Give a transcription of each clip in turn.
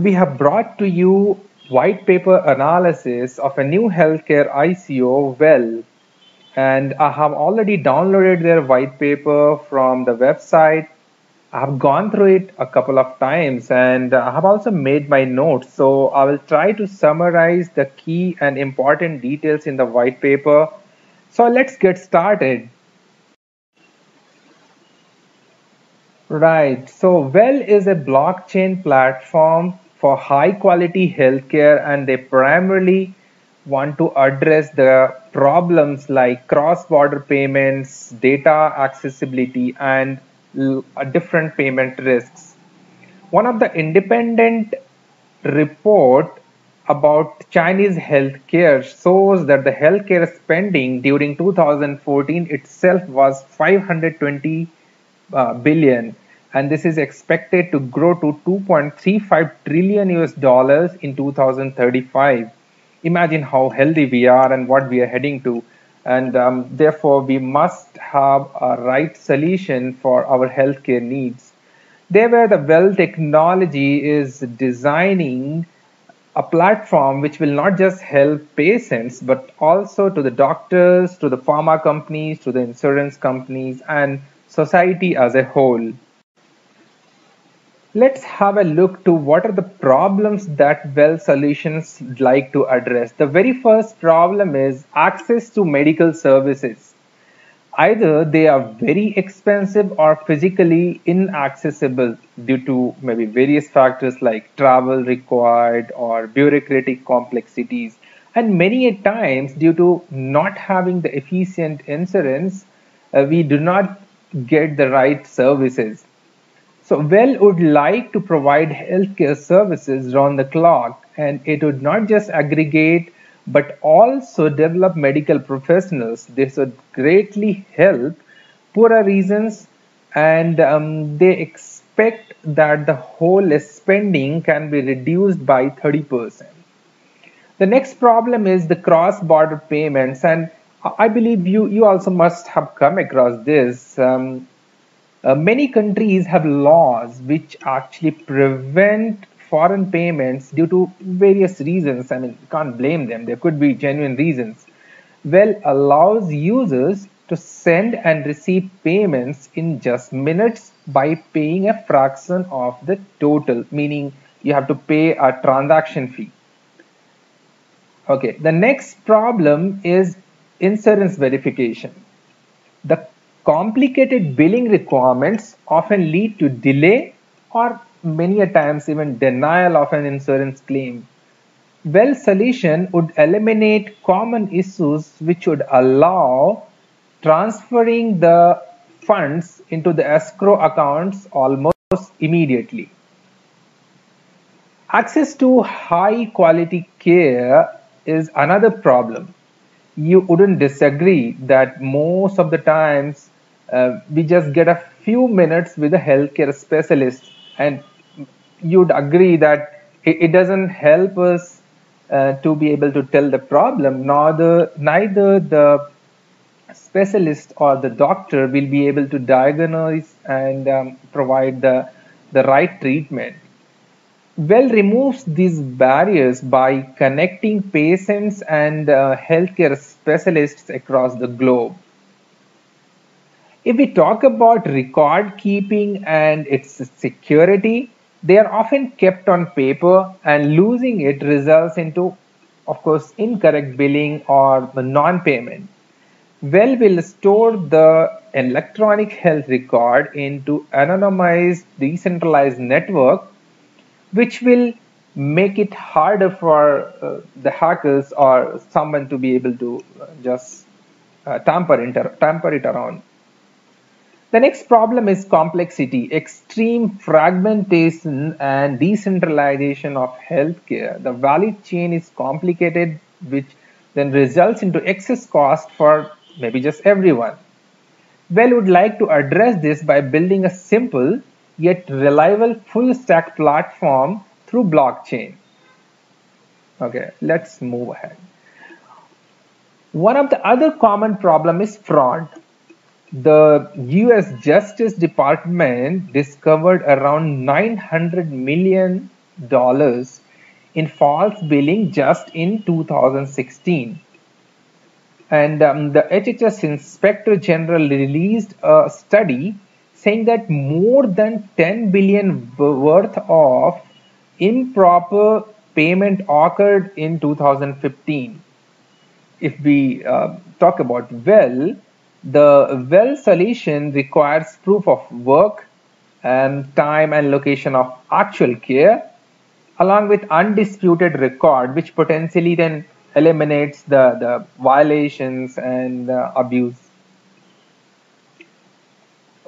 we have brought to you white paper analysis of a new healthcare ICO well and I have already downloaded their white paper from the website. I have gone through it a couple of times and I have also made my notes. So I will try to summarize the key and important details in the white paper. So let's get started. Right. So Well is a blockchain platform for high quality healthcare and they primarily want to address the problems like cross-border payments, data accessibility, and different payment risks. One of the independent report about Chinese healthcare shows that the healthcare spending during 2014 itself was 520 uh, billion and this is expected to grow to 2.35 trillion US dollars in 2035 imagine how healthy we are and what we are heading to. And um, therefore we must have a right solution for our healthcare needs. There where the well technology is designing a platform which will not just help patients but also to the doctors to the pharma companies to the insurance companies and society as a whole Let's have a look to what are the problems that Well Solutions like to address. The very first problem is access to medical services. Either they are very expensive or physically inaccessible due to maybe various factors like travel required or bureaucratic complexities. And many a times due to not having the efficient insurance, uh, we do not get the right services so Well would like to provide healthcare services round the clock and it would not just aggregate but also develop medical professionals. This would greatly help poorer regions and um, they expect that the whole spending can be reduced by 30%. The next problem is the cross-border payments and I believe you, you also must have come across this. Um, uh, many countries have laws which actually prevent foreign payments due to various reasons. I mean, can't blame them. There could be genuine reasons. Well, allows users to send and receive payments in just minutes by paying a fraction of the total, meaning you have to pay a transaction fee. Okay, the next problem is insurance verification. The Complicated billing requirements often lead to delay or many a times even denial of an insurance claim. Well solution would eliminate common issues which would allow transferring the funds into the escrow accounts almost immediately. Access to high quality care is another problem. You wouldn't disagree that most of the times uh, we just get a few minutes with a healthcare specialist and you'd agree that it, it doesn't help us uh, to be able to tell the problem neither neither the specialist or the doctor will be able to diagnose and um, provide the the right treatment well removes these barriers by connecting patients and uh, healthcare specialists across the globe if we talk about record keeping and its security, they are often kept on paper and losing it results into, of course, incorrect billing or non-payment. Well will store the electronic health record into anonymized decentralized network which will make it harder for uh, the hackers or someone to be able to uh, just uh, tamper, tamper it around. The next problem is complexity, extreme fragmentation and decentralization of healthcare. The value chain is complicated, which then results into excess cost for maybe just everyone. Well would like to address this by building a simple yet reliable full stack platform through blockchain. Okay, let's move ahead. One of the other common problem is fraud the US Justice Department discovered around 900 million dollars in false billing just in 2016. And um, the HHS Inspector General released a study saying that more than 10 billion worth of improper payment occurred in 2015. If we uh, talk about well, the well solution requires proof of work and time and location of actual care along with undisputed record which potentially then eliminates the, the violations and uh, abuse.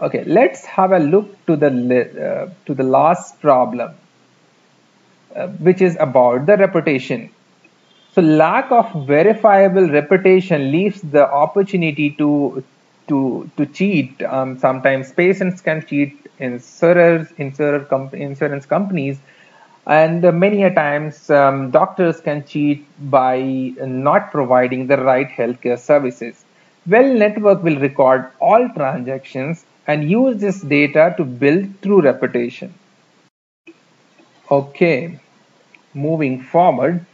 Okay, let's have a look to the uh, to the last problem, uh, which is about the reputation. So lack of verifiable reputation leaves the opportunity to to to cheat. Um, sometimes patients can cheat insurers, insurer insurance companies, and many a times um, doctors can cheat by not providing the right healthcare services. Well Network will record all transactions and use this data to build true reputation. Okay, moving forward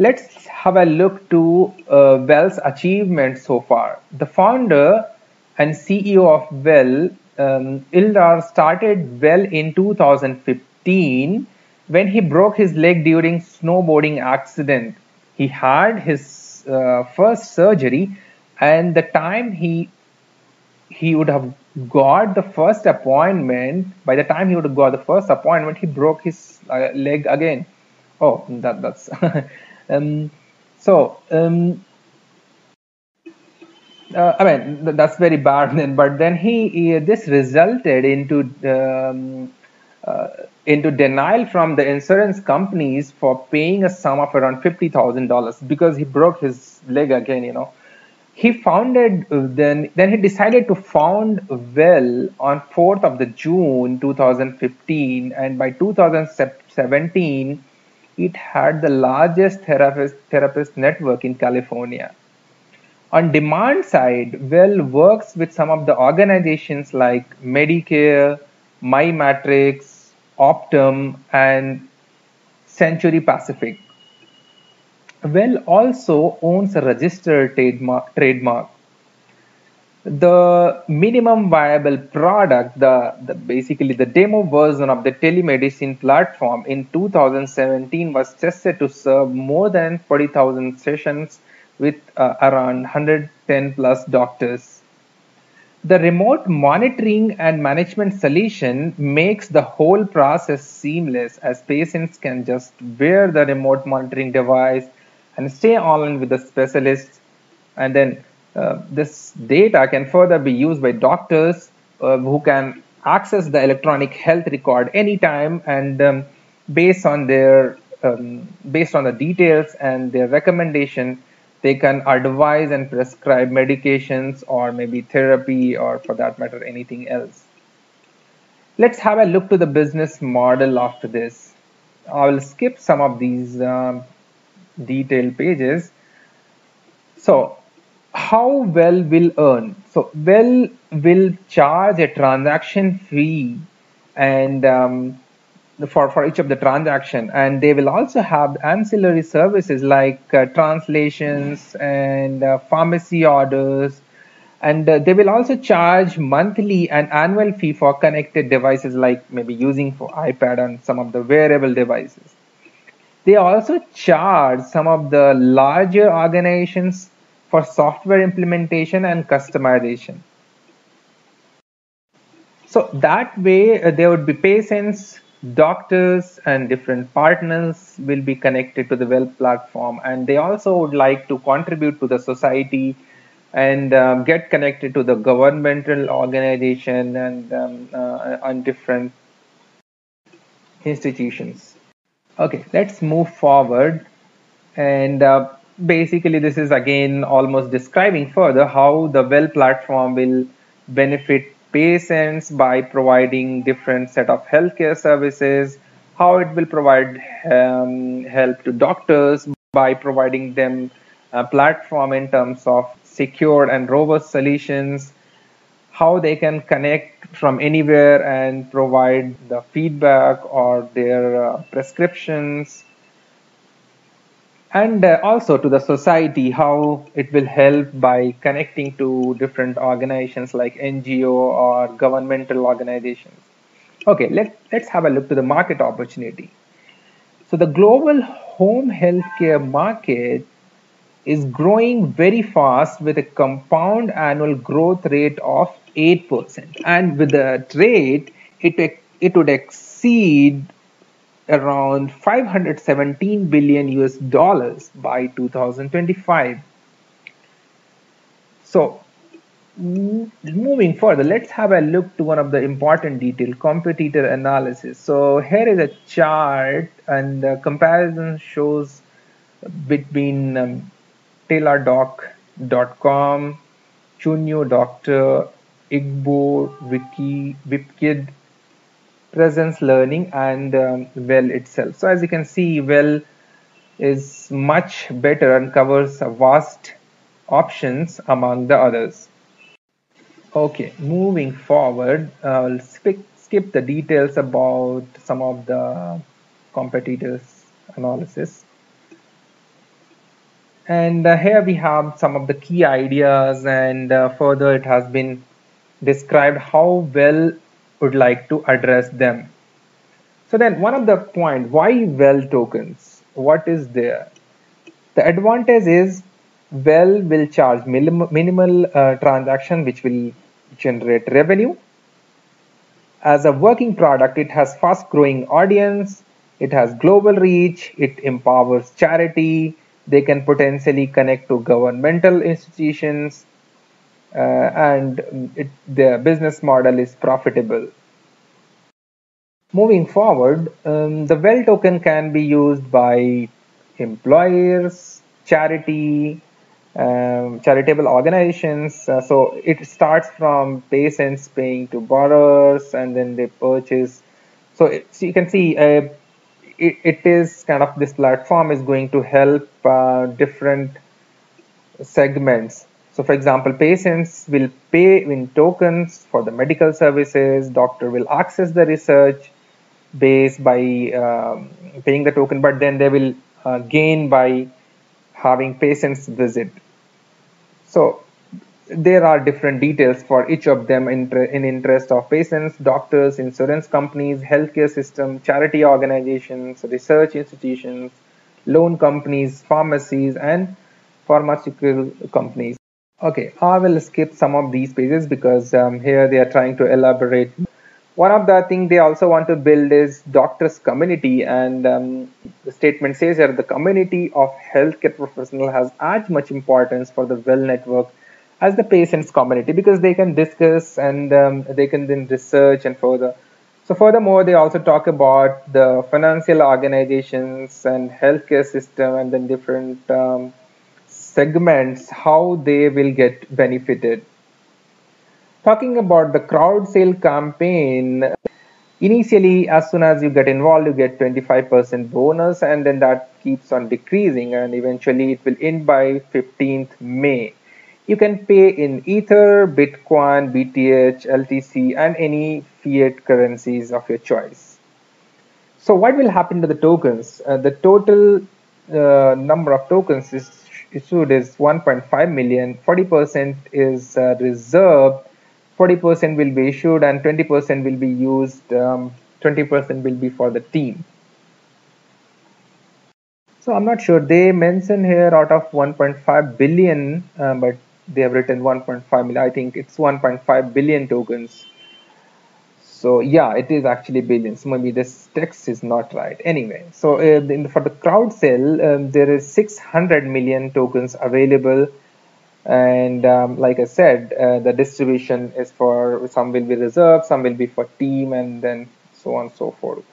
Let's have a look to uh, Well's achievements so far. The founder and CEO of Well, um, Ildar, started Well in 2015 when he broke his leg during snowboarding accident. He had his uh, first surgery, and the time he he would have got the first appointment. By the time he would have got the first appointment, he broke his uh, leg again. Oh, that that's Um, so um, uh, I mean that's very bad. Then, but then he, he this resulted into um, uh, into denial from the insurance companies for paying a sum of around fifty thousand dollars because he broke his leg again. You know, he founded uh, then then he decided to found Well on fourth of the June two thousand fifteen, and by two thousand seventeen it had the largest therapist, therapist network in California. On demand side, Well works with some of the organizations like Medicare, MyMatrix, Optum, and Century Pacific. Well also owns a registered trademark, trademark the minimum viable product, the, the basically the demo version of the telemedicine platform in 2017 was tested to serve more than 40,000 sessions with uh, around 110 plus doctors. The remote monitoring and management solution makes the whole process seamless as patients can just wear the remote monitoring device and stay online with the specialists. and then uh, this data can further be used by doctors uh, who can access the electronic health record anytime and um, based on their um, based on the details and their recommendation they can advise and prescribe medications or maybe therapy or for that matter anything else let's have a look to the business model after this i will skip some of these um, detailed pages. So how well will earn? So well will charge a transaction fee and um, for for each of the transaction. And they will also have ancillary services like uh, translations and uh, pharmacy orders. And uh, they will also charge monthly and annual fee for connected devices like maybe using for ipad and some of the wearable devices they also charge some of the larger organizations for software implementation and customization. So that way uh, there would be patients, doctors and different partners will be connected to the Well platform and they also would like to contribute to the society and um, get connected to the governmental organization and um, uh, different institutions. Okay, let's move forward. And uh, basically this is again almost describing further how the well platform will benefit patients by providing different set of healthcare services how it will provide um, help to doctors by providing them a platform in terms of secure and robust solutions how they can connect from anywhere and provide the feedback or their uh, prescriptions. And uh, also to the society how it will help by connecting to different organizations like ngo or governmental organizations. Okay let, let's have a look to the market opportunity. So the global home healthcare market is growing very fast with a compound annual growth rate of 8% and with that rate it, it would exceed around 517 billion US dollars by 2025. So moving further, let's have a look to one of the important detail, competitor analysis. So here is a chart and the comparison shows between um, Teladoc.com, Chunyu Doctor, Igbo, Wiki, VIPKid, presence learning and um, well itself. So as you can see well is much better and covers vast options among the others. Okay moving forward i'll skip, skip the details about some of the competitors analysis. And uh, here we have some of the key ideas and uh, further it has been described how well would like to address them. So then one of the point, why well tokens? What is there? The advantage is well will charge minim minimal uh, transaction which will generate revenue. As a working product, it has fast growing audience, it has global reach, it empowers charity, they can potentially connect to governmental institutions, uh, and it, the business model is profitable. Moving forward, um, the well token can be used by employers, charity, um, charitable organizations. Uh, so it starts from patients paying to borrowers and then they purchase. So, it, so you can see uh, it, it is kind of this platform is going to help uh, different segments so for example, patients will pay in tokens for the medical services, doctor will access the research base by um, paying the token, but then they will uh, gain by having patients visit. So there are different details for each of them in, in interest of patients, doctors, insurance companies, healthcare system, charity organizations, research institutions, loan companies, pharmacies, and pharmaceutical companies. Okay, I will skip some of these pages because um, here they are trying to elaborate. One of the things they also want to build is doctors community and um, the statement says that the community of healthcare professional has as much importance for the well network as the patient's community because they can discuss and um, they can then research and further. So furthermore, they also talk about the financial organizations and healthcare system and then different um, segments how they will get benefited. Talking about the crowd sale campaign, initially as soon as you get involved you get 25% bonus and then that keeps on decreasing and eventually it will end by 15th May. You can pay in Ether, Bitcoin, BTH, LTC and any fiat currencies of your choice. So what will happen to the tokens? Uh, the total uh, number of tokens is issued is 1.5 million. 40% is uh, reserved. 40% will be issued and 20% will be used 20% um, will be for the team. So i'm not sure. They mention here out of 1.5 billion uh, but they have written 1.5 million. I think it's 1.5 billion tokens so yeah, it is actually billions. Maybe this text is not right. Anyway, so uh, in, for the crowd sale, um, there is 600 million tokens available. And um, like I said, uh, the distribution is for some will be reserved, some will be for team, and then so on and so forth.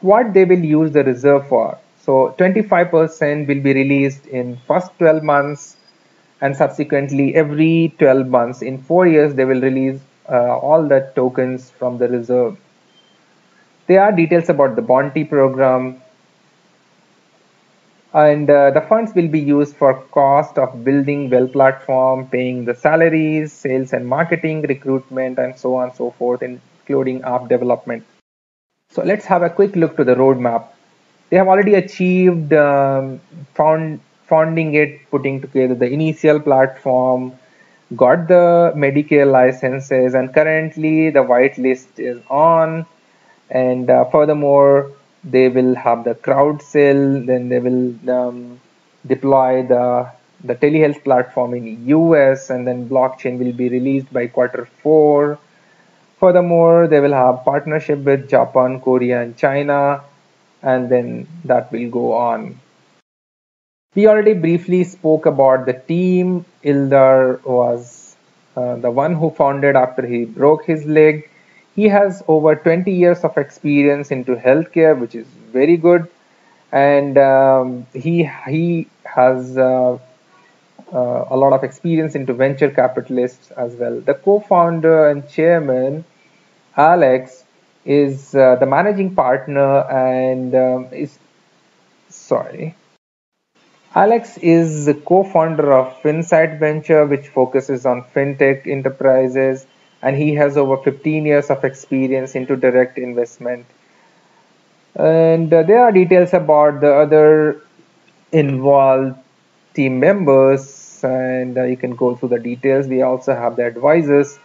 What they will use the reserve for? So 25% will be released in first 12 months, and subsequently every 12 months in four years they will release all the tokens from the reserve. There are details about the bounty program. and uh, the funds will be used for cost of building well platform paying the salaries sales and marketing recruitment and so on and so forth including app development so let's have a quick look to the roadmap they have already achieved um, found founding it putting together the initial platform got the medicare licenses and currently the whitelist is on. And uh, furthermore they will have the crowd sale then they will um, deploy the the telehealth platform in US and then blockchain will be released by quarter 4 furthermore they will have partnership with Japan Korea and China and then that will go on we already briefly spoke about the team Ildar was uh, the one who founded after he broke his leg he has over 20 years of experience into healthcare, which is very good, and um, he he has uh, uh, a lot of experience into venture capitalists as well. The co-founder and chairman, Alex, is uh, the managing partner and um, is sorry. Alex is the co-founder of FinSight Venture, which focuses on fintech enterprises and he has over 15 years of experience into direct investment. And uh, there are details about the other involved team members and uh, you can go through the details. We also have the advisors.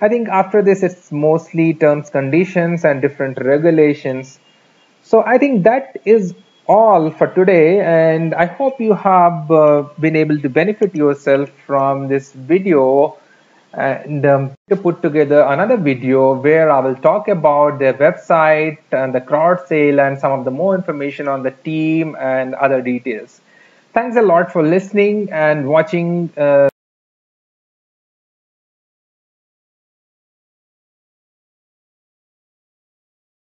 I think after this it's mostly terms conditions and different regulations. So i think that is all for today and i hope you have uh, been able to benefit yourself from this video and um, to put together another video where I will talk about their website and the crowd sale and some of the more information on the team and other details. Thanks a lot for listening and watching. Uh